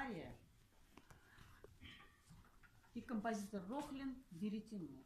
ария и композитор Рохлин «Веретено».